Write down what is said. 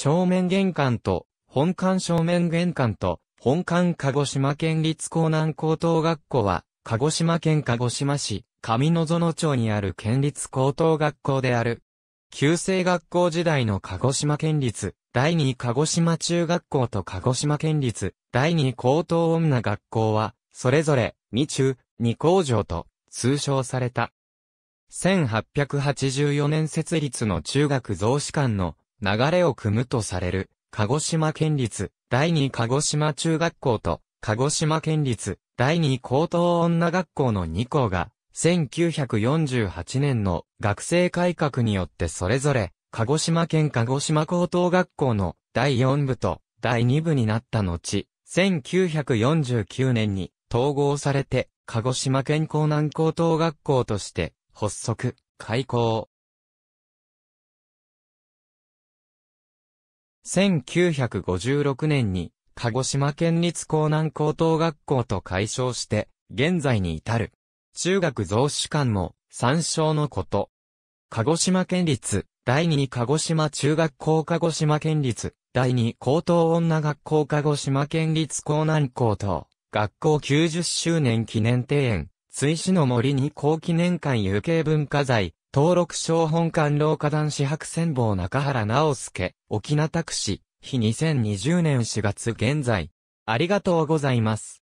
正面玄関と、本館正面玄関と、本館鹿児島県立江南高等学校は、鹿児島県鹿児島市、上野園町にある県立高等学校である。旧制学校時代の鹿児島県立、第二鹿児島中学校と鹿児島県立、第二高等女学校は、それぞれ、二中、二工場と、通称された。1884年設立の中学増資館の流れを組むとされる、鹿児島県立第二鹿児島中学校と鹿児島県立第二高等女学校の2校が、1948年の学生改革によってそれぞれ、鹿児島県鹿児島高等学校の第4部と第2部になった後、1949年に統合されて、鹿児島県江南高等学校として発足、開校。1956年に、鹿児島県立江南高等学校と解消して、現在に至る。中学増資館も、参照のこと。鹿児島県立、第二鹿児島中学校鹿児島県立、第二高等女学校鹿児島県立江南高等、学校90周年記念庭園、追試の森に高記念館有形文化財、登録小本館廊下男子白戦坊中原直介、沖縄拓司、非2020年4月現在。ありがとうございます。